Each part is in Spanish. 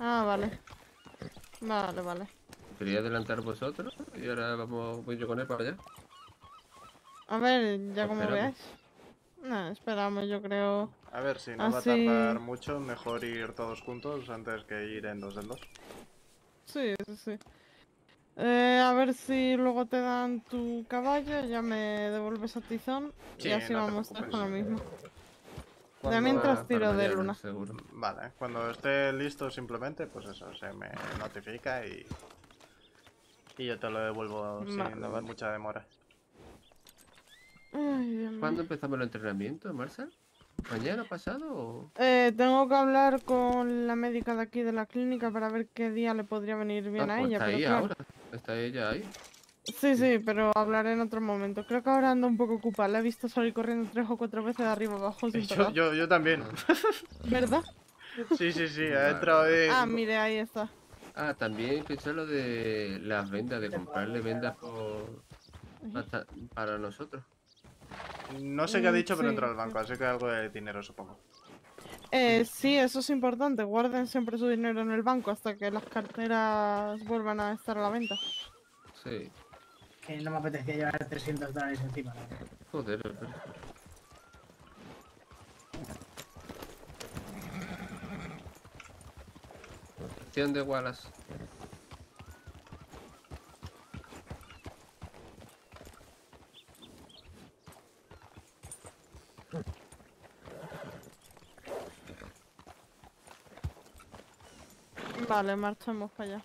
Ah, vale. Vale, vale. Quería adelantar vosotros y ahora vamos, voy yo con él para allá. A ver, ya como veáis. No, esperamos, yo creo. A ver, si no va a tardar mucho, mejor ir todos juntos antes que ir en dos en dos. Sí, sí, sí. Eh, a ver si luego te dan tu caballo, ya me devuelves a Tizón y Sí, así no vamos todos con lo mismo. Cuando- mientras tiro de luna. Seguro. Vale, cuando esté listo simplemente, pues eso, se me notifica y... Y yo te lo devuelvo sin Vale, mucha demora. Ay. ¿Cuándo empezamos el entrenamiento, Marcel? ¿Mañana pasado o...? Eh, tengo que hablar con la médica de aquí de la clínica para ver qué día le podría venir bien Ah, a pues ella. está pero ahí claro. ahora. Está ella ahí. Sí, sí, pero hablaré en otro momento. Creo que ahora ando un poco ocupada. La he visto salir corriendo tres o cuatro veces de arriba abajo sin Yo, yo, yo también. ¿Verdad? Sí, sí, sí, ha entrado ahí. Ah, mire, ahí está. Ah, también pensé lo de las vendas, de comprarle vendas por... hasta- para nosotros. No sé qué ha Mm, dicho, pero sí, entra al banco, así que algo de dinero supongo. Eh, sí, eso es importante. Guarden siempre su dinero en el banco hasta que las carteras vuelvan a estar a la venta. Sí. Que no me apetecía llevar 300 dólares encima. Joder, pero- Acción de Wallace. Vale, marchamos para allá.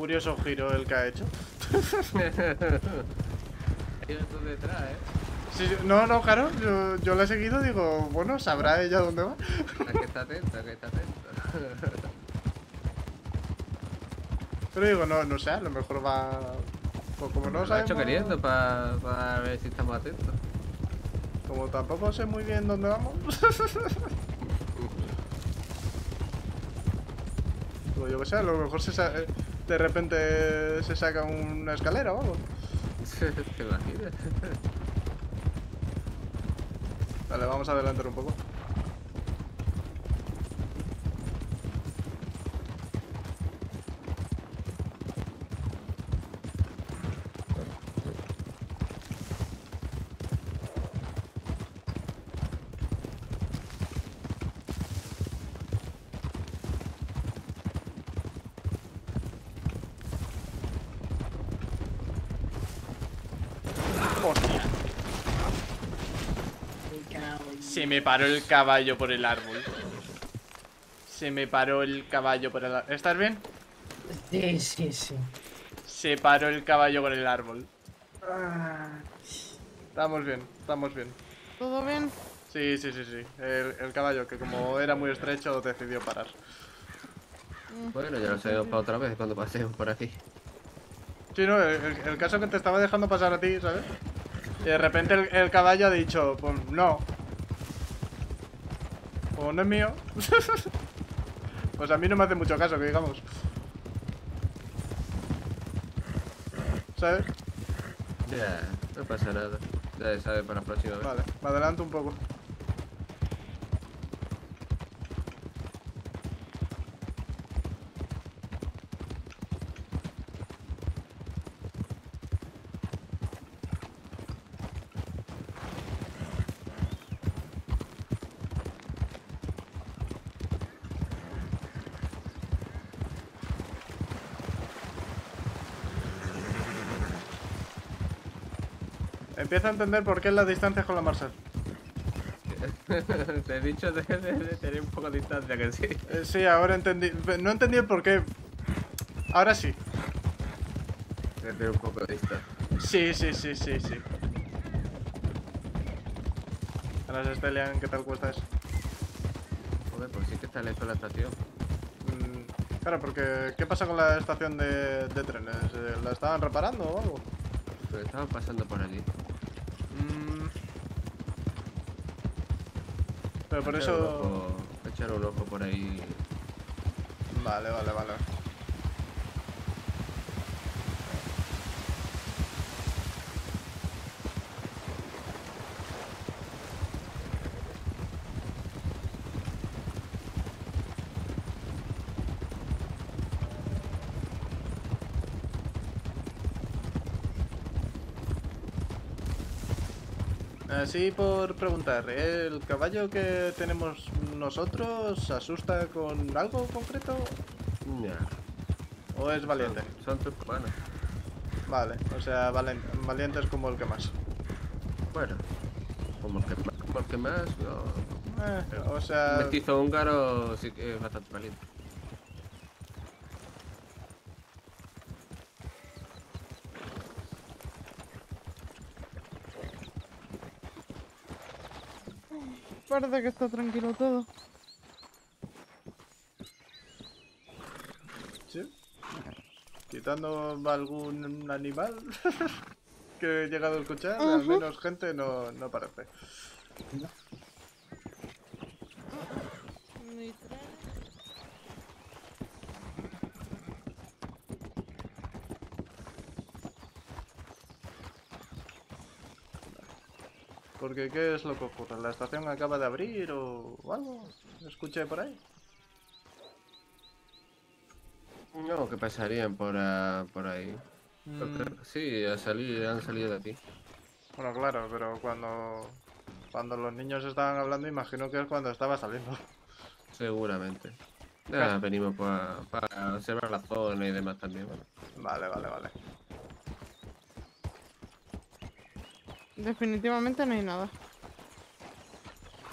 Curioso giro el que ha hecho. Hay otro detrás, ¿eh? Sí, no, no, claro, yo, yo la he seguido, digo, bueno, sabrá ella dónde va. Que estar atento, hay que estar atento. Pero digo, no, no sé, a lo mejor va. Pues como no Lo ha hecho sabemos- queriendo para ver si estamos atentos. Como tampoco sé muy bien dónde vamos. Digo, yo que sé, a lo mejor se sa- eh, de repente se saca una escalera o algo. ¿Te imaginas? Vale, vamos a adelantar un poco. Hostia, se me paró el caballo por el árbol. Se me paró el caballo por el árbol. ¿Estás bien? Sí, sí, sí. Se paró el caballo por el árbol. Ah, Estamos bien, estamos bien. ¿Todo bien? Sí, sí, sí, sí. El, el caballo, que como era muy estrecho, decidió parar. Mm, Bueno, ya lo sabemos para otra vez cuando pasemos por aquí. Sí, no, el, el- el caso que te estaba dejando pasar a ti, ¿sabes? Y de repente el, el caballo ha dicho, pues no. Como no es mío. pues a mí no me hace mucho caso, que digamos. ¿Sabes? Ya, no pasa nada. Ya se sabe para la próxima vez. Vale, me adelanto un poco. Empiezo a entender por qué las distancias con la Marcel. Te he dicho de, de- de tener un poco de distancia, que sí. Eh, sí, ahora entendí. No entendí el por qué. Ahora sí. De tener un poco de distancia. Sí, sí, sí, sí, sí. Ahora Stelian, ¿qué tal cuesta eso? Joder, pues sí que está lejos la estación. Mm, claro, porque ¿qué pasa con la estación de, de trenes? Eh, ¿La estaban reparando o algo? Pero estaban pasando por allí. Mm. Pero por Echar un eso... ojo- Echar un ojo por ahí. Vale, vale, vale. Así por preguntar, ¿el caballo que tenemos nosotros asusta con algo concreto o es valiente? Tus cubanos. Vale, o sea, valen- valiente es como el que más. Bueno, como el que más, como el que más, no. Eh, o sea, mestizo húngaro sí que es bastante valiente. Parece que está tranquilo todo. ¿sí? Quitando algún animal que he llegado a escuchar, al menos gente no, no parece. Porque, ¿qué es lo que ocurre? ¿La estación acaba de abrir o algo? ¿Escuché por ahí? No, que pasarían por, ah, por ahí. Mm, Sí, han salido, han salido de aquí. bueno, claro, pero cuando, cuando los niños estaban hablando, imagino que es cuando estaba saliendo. Seguramente. Ya, venimos pa- para observar la zona y demás también. Bueno. Vale, vale, vale. Definitivamente no hay nada.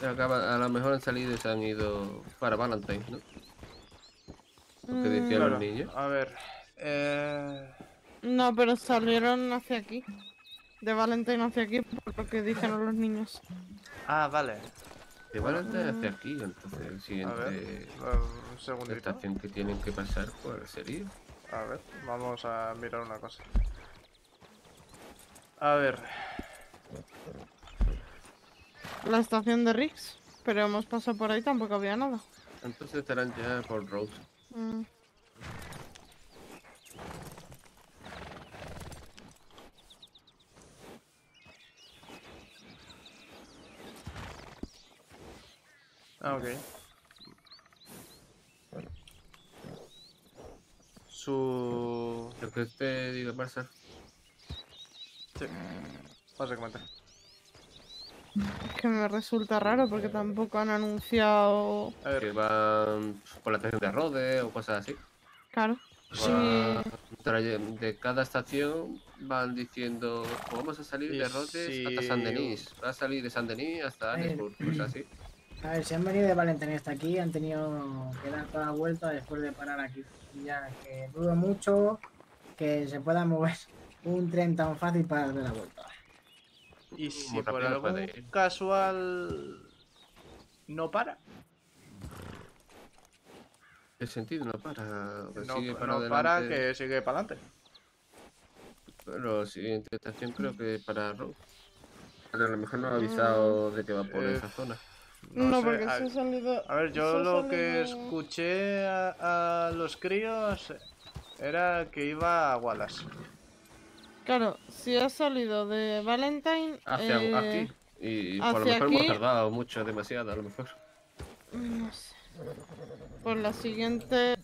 Acaba- a lo mejor han salido y se han ido para Valentine, ¿no? Lo que Mm, decían Claro, los niños. a ver. Eh... No, pero salieron hacia aquí. De Valentine hacia aquí, por lo que dijeron los niños. Ah, vale. De Valentine hacia aquí, entonces el A ver, siguiente un segundito. estación que tienen que pasar, ¿cuál sería? A ver, vamos a mirar una cosa. A ver, La estación de Riggs. Pero hemos pasado por ahí, tampoco había nada. Entonces estarán ya por Rose. Mm. ah, ok. Su... Lo que usted diga, Barça. Sí, básicamente. Es que me resulta raro porque tampoco han anunciado. A ver, Que van por la estación de Rode o cosas así. Claro. Sí. De cada estación van diciendo, "Pues vamos a salir de Rhodes hasta si- San Denis. Va a salir de San Denis hasta Eh, Anisburg, cosas así. A ver, si han venido de Valentín hasta aquí, han tenido que dar toda la vuelta después de parar aquí. Ya que dudo mucho que se pueda mover un tren tan fácil para darle la vuelta. Y si Muy por algún casual no para, ¿Qué sentido? No para. que no, sigue para no para, que sigue para adelante. Pero siguiente estación creo que para Rogue. Pero a lo mejor no ha avisado de que va por Eh, esa zona. No, sé, porque a, se ha salido. a ver, yo lo que escuché a, a los críos era que iba a Wallace. Claro, si ha salido de Valentine. Hacia eh, aquí. Y por lo hacia mejor hemos tardado mucho, demasiado, a lo mejor. No sé. Por la siguiente.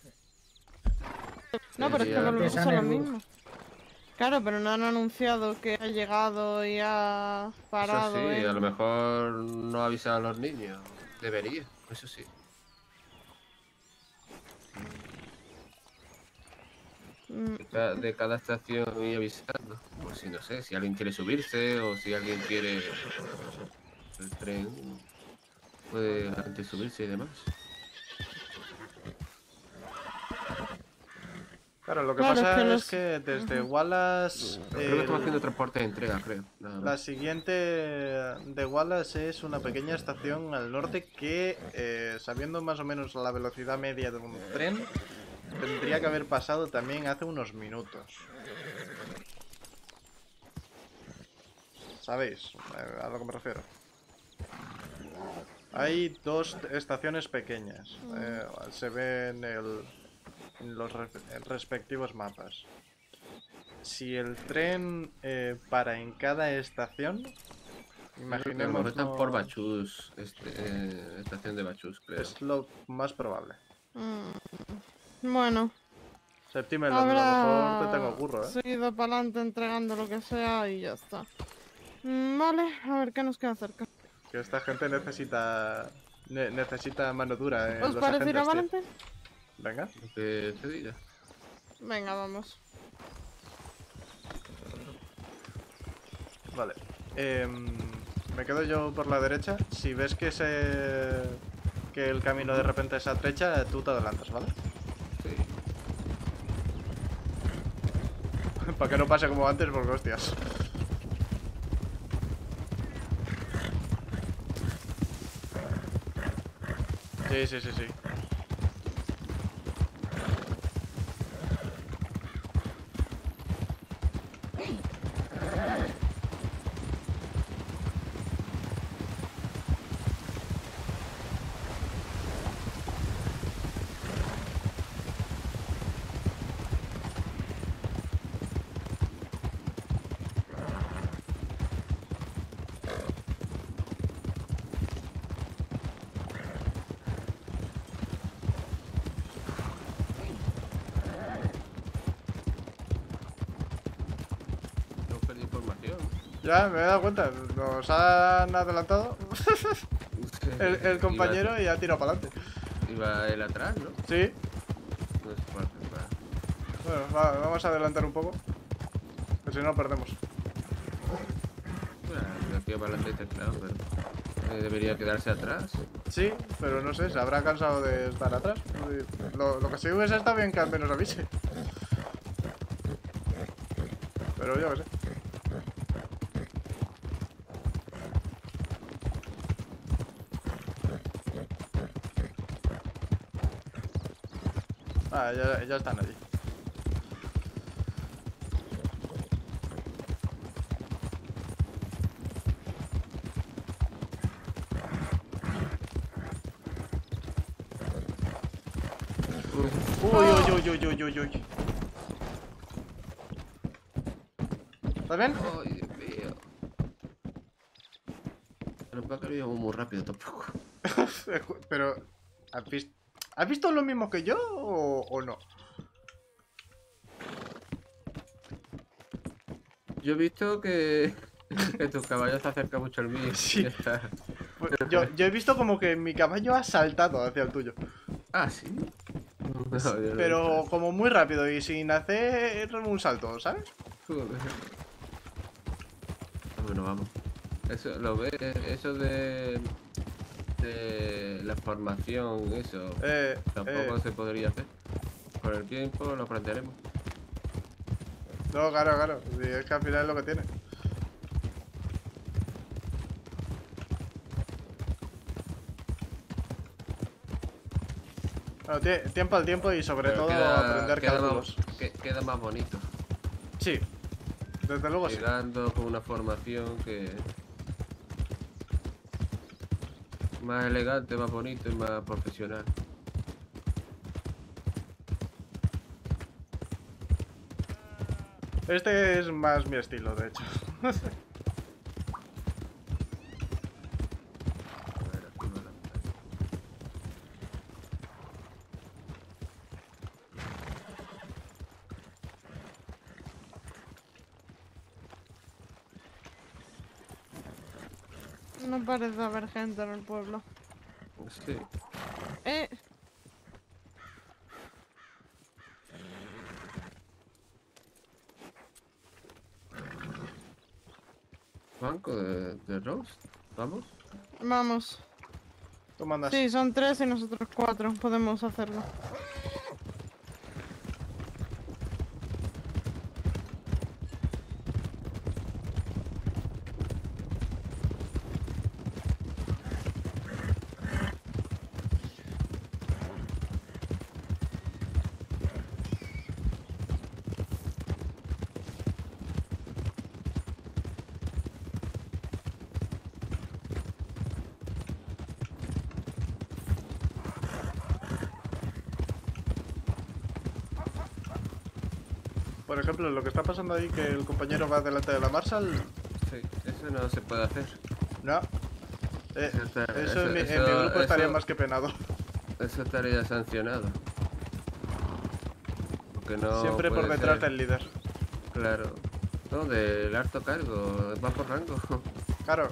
No, pero es que volvemos a lo mismo. Claro, pero no han anunciado que ha llegado y ha parado. Eso sí, a lo mejor no ha avisado a los niños. Debería, eso sí. De ca- De cada estación ir avisando. Pues si no sé, si alguien quiere subirse o si alguien quiere el tren, puede gente subirse y demás. Claro, lo que Claro, es pasa que es que desde Wallace. Creo que estamos haciendo transporte de entrega, creo. La más. siguiente de Wallace es una pequeña estación al norte que, eh, sabiendo más o menos la velocidad media de un tren, tendría que haber pasado también hace unos minutos. ¿Sabéis a lo que me refiero? Hay dos estaciones pequeñas. eh, se ve en, el- en los re- respectivos mapas. Si el tren eh, para en cada estación, imaginemos están por Bachús, este, eh, estación de Bachús, creo. es lo más probable. mm. Bueno, Septiembre, a lo mejor te tengo curro, ¿eh? seguido para adelante entregando lo que sea y ya está. Mm, Vale, a ver qué nos queda cerca. Que esta gente necesita ne- necesita mano dura en ¿Os parece ir a agentes, tío. Valentine? Venga. Que te diga. Venga, vamos. Vale. Em, me quedo yo por la derecha. Si ves que se que el camino de repente se atrecha, tú te adelantas, ¿vale? Para que no pase como antes, porque hostias. Sí, sí, sí, sí. Ya, me he dado cuenta. Nos han adelantado el, el compañero y ha tirado para adelante. Iba, él atrás, ¿no? Sí. Sé cuál, cuál. Bueno, va, vamos a adelantar un poco. Que si no, perdemos. Bueno, aquí para adelante claro, pero eh, debería quedarse atrás. Sí, pero no sé, se habrá cansado de estar atrás. Lo, lo que sí hubiese está bien que al menos avise. Pero yo qué sé. Ah, ya, ya están allí. Uy, uy, uy, uy, uy, uy, uy. ¿Estás bien? Ay, Dios mío. Pero para que lo llevamos muy rápido tampoco. Pero, ¿has visto, ¿has visto lo mismo que yo o, o no? Yo he visto que, que tu caballo se acerca mucho al mío. Sí. está. Pues yo, yo he visto como que mi caballo ha saltado hacia el tuyo. Ah, sí. No, Pero como muy rápido y sin hacer un salto, ¿sabes? Bueno, vamos. Eso, lo ves, eso de, de la formación, eso, Eh, tampoco eh, se podría hacer con el tiempo lo aprenderemos. No, claro, claro. Si es que al final es lo que tiene. Tiempo al tiempo y sobre todo queda, aprender queda cálculos. Más, queda más bonito. Sí, desde luego Llegando sí. con una formación que... Más elegante, más bonito y más profesional. Este es más mi estilo, de hecho. A ver, aquí va la- No parece haber gente en el pueblo. Sí. Eh, Banco de, de Rose. Vamos. vamos. Tú mandas. Sí, son tres y nosotros cuatro. Podemos hacerlo. Por ejemplo, lo que está pasando ahí, que el compañero va delante de la Marshall, Sí, eso no se puede hacer. no. Eh, Eso está- eso, eso- en, mi, en mi grupo estaría más que penado. Eso estaría sancionado. Porque no Siempre por detrás del líder. Claro. No, del harto cargo. Va por rango. Claro.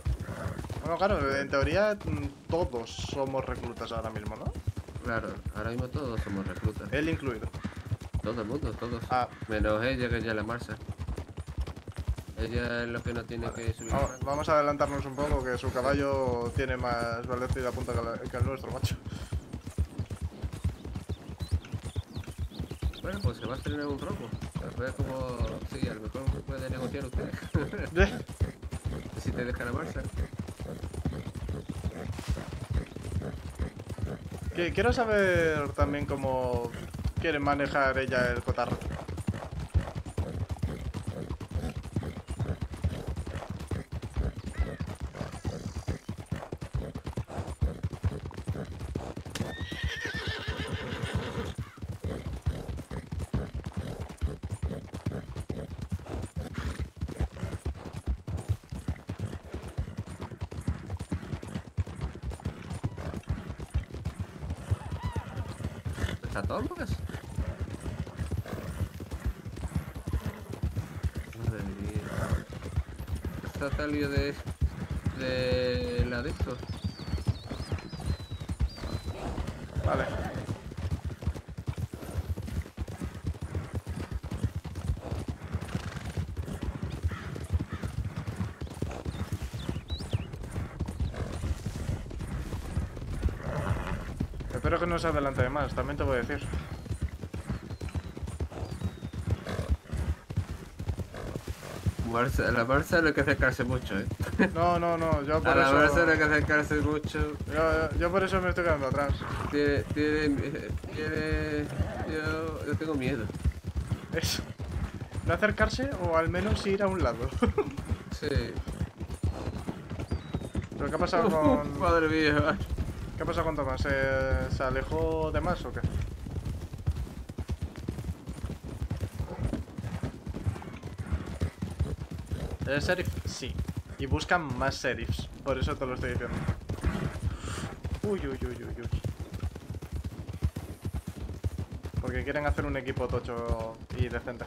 Bueno, claro, en teoría mm, todos somos reclutas ahora mismo, ¿no? Claro, ahora mismo todos somos reclutas. Él incluido. Todo el mundo, todos. Ah, Menos ella que ya la marcha. Ella es lo que no tiene que subir. vamos, a adelantarnos un poco, que su caballo tiene más velocidad de punta que, la- que el nuestro, macho. Bueno, pues se va a estrenar un robo. A ver cómo. Sí, a lo mejor puede negociar usted. si te deja la marcha. Que- Quiero saber también cómo quiere manejar ella el cotarro. ¿Está todo Lucas? Está tal lío de. de. el adicto. Vale. Espero que no se adelante de más, también te voy a decir. La no hay que acercarse mucho, eh. No, no, no, yo A por la marcha no hay eso... que acercarse mucho. Yo, yo por eso me estoy quedando atrás. Tiene. tiene. tiene. Yo, yo tengo miedo. Eso. No acercarse o al menos ir a un lado. Sí. ¿Pero qué ha pasado con... madre mía. ¿Qué ha pasado con Tomás? ¿Se, se alejó de más o qué? ¿Es sheriff? Sí. Y buscan más sheriffs. Por eso te lo estoy diciendo. Uy, uy, uy, uy, uy. Porque quieren hacer un equipo tocho y decente.